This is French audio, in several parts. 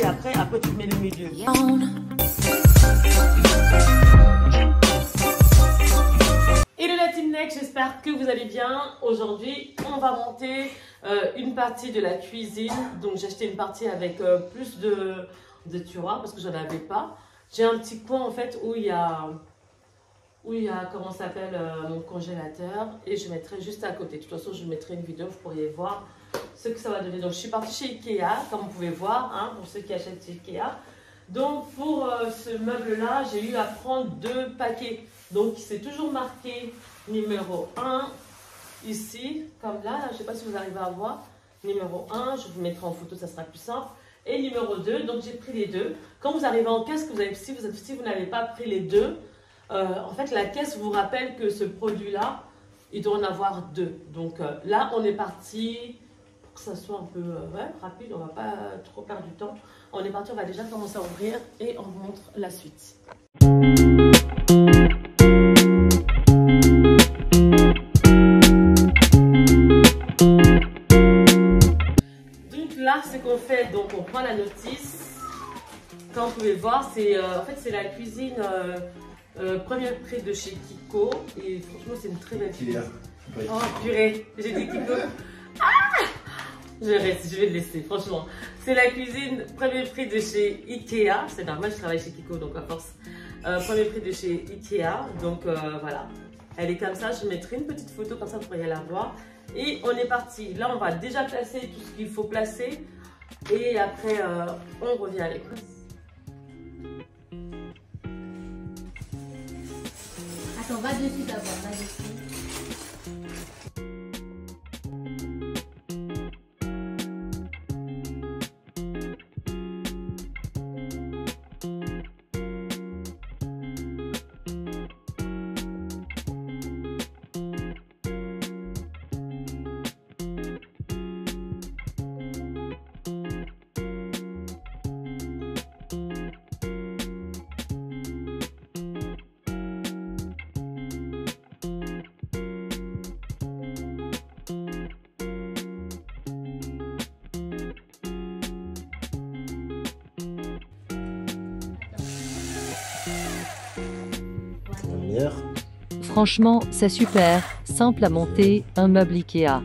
Et après, après tu mets le milieu. own. Hello la Team Next, j'espère que vous allez bien. Aujourd'hui, on va monter euh, une partie de la cuisine. Donc j'ai acheté une partie avec euh, plus de, de tiroirs parce que j'en avais pas. J'ai un petit coin en fait où il y a, où il y a comment s'appelle, euh, mon congélateur. Et je mettrai juste à côté. De toute façon, je mettrai une vidéo, vous pourriez voir ce que ça va donner. Donc je suis partie chez Ikea, comme vous pouvez voir, hein, pour ceux qui achètent chez Ikea. Donc pour euh, ce meuble-là, j'ai eu à prendre deux paquets. Donc c'est toujours marqué numéro 1 ici, comme là, je ne sais pas si vous arrivez à voir. Numéro 1, je vous mettrai en photo, ça sera plus simple. Et numéro 2, donc j'ai pris les deux. Quand vous arrivez en caisse, que vous avez, si si vous n'avez pas pris les deux, euh, en fait la caisse vous rappelle que ce produit-là, il doit en avoir deux. Donc euh, là, on est parti pour que ça soit un peu euh, rapide, on ne va pas trop perdre du temps. On est parti, on va déjà commencer à ouvrir et on vous montre la suite. Donc là, ce qu'on fait, donc on prend la notice. Comme vous pouvez voir, c'est en fait c'est la cuisine euh, premier prix de chez Kiko et franchement c'est une très belle cuisine. Oh purée, j'ai dit Kiko. Ah je reste, je vais le laisser, franchement. C'est la cuisine premier prix de chez Ikea. C'est normal, je travaille chez Kiko, donc à force. Euh, premier prix de chez Ikea. Donc euh, voilà. Elle est comme ça, je mettrai une petite photo comme ça, vous pourriez la voir. Et on est parti. Là, on va déjà placer tout ce qu'il faut placer. Et après, euh, on revient avec vous. Attends, va dessus d'abord, va dessus. Franchement, c'est super, simple à monter, un meuble Ikea.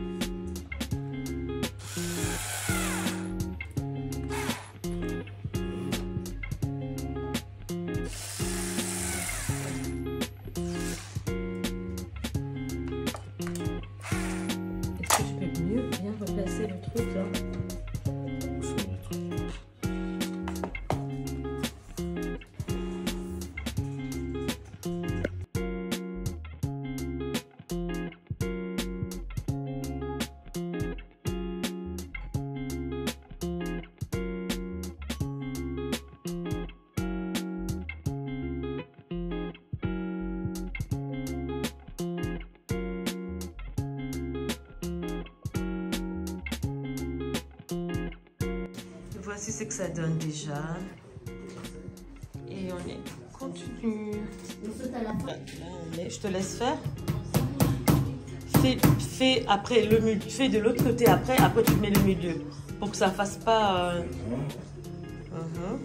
Est-ce que je peux mieux? Bien replacer le truc là Voici ce que ça donne déjà. Et on est continue. Je te laisse faire. Fais, fais après le fais de l'autre côté après, après tu mets le milieu pour que ça fasse pas. euh, mhm.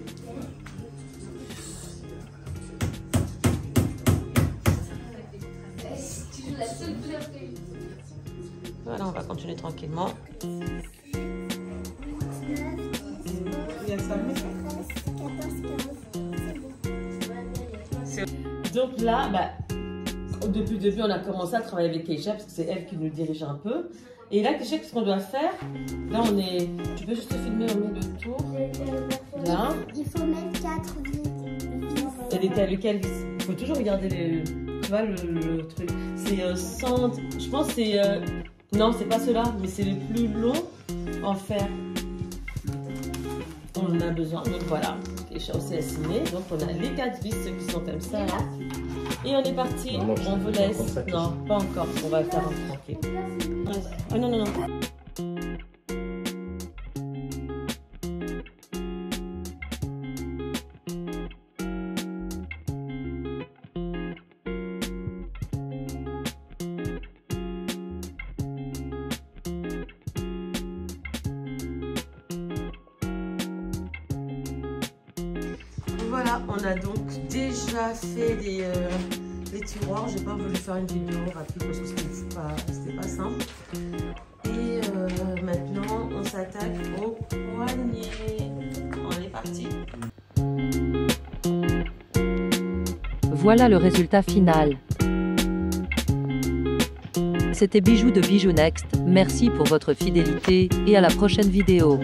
Voilà, on va continuer tranquillement. Donc là, bah, depuis le début, on a commencé à travailler avec Keisha parce que c'est elle qui nous dirige un peu. Et là, Keisha, qu'est-ce qu'on doit faire? Là, on est. Tu peux juste filmer, on met le tour. Là. Il faut mettre 4 vis. Elle était à lequel vis Il faut toujours regarder le. Tu vois, le, le truc. C'est euh, 100. Je pense que c'est. euh, Non, c'est pas cela, mais c'est le plus long en fer. On en a besoin. Donc voilà. Aussi a signé. Donc on a les 4 vis qui sont comme ça. là. Et on est parti. Non, non, je on vous laisse. Non, pas encore. On va le faire en tranquille. Ah non, non, non. On a donc déjà fait les, euh, les tiroirs. J'ai pas voulu faire une vidéo rapide parce que c'était pas, pas simple. Et euh, maintenant, on s'attaque au poignet. On est parti. Voilà le résultat final. C'était Bijoux de Bijou Next, merci pour votre fidélité et à la prochaine vidéo.